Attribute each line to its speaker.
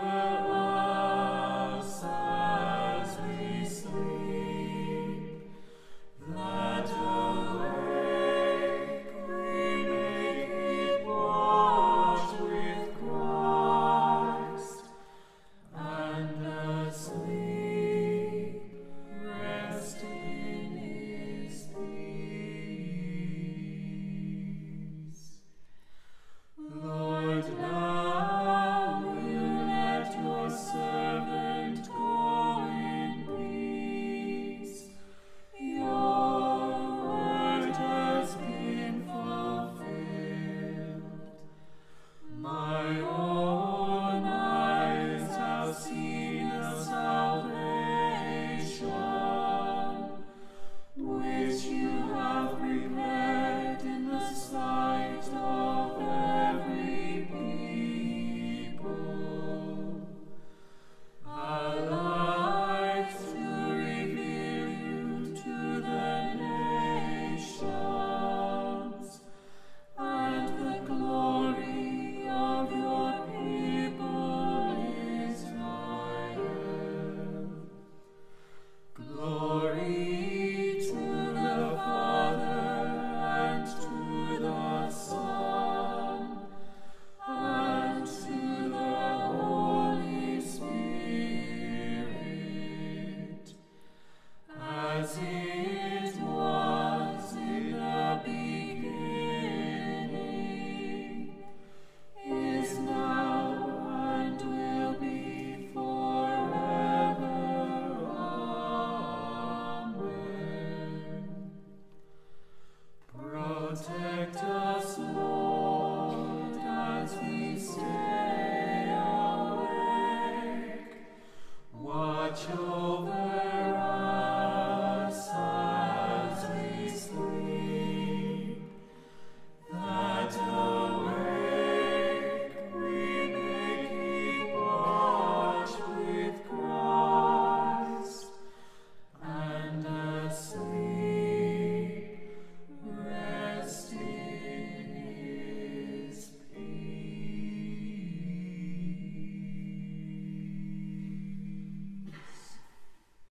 Speaker 1: world. opera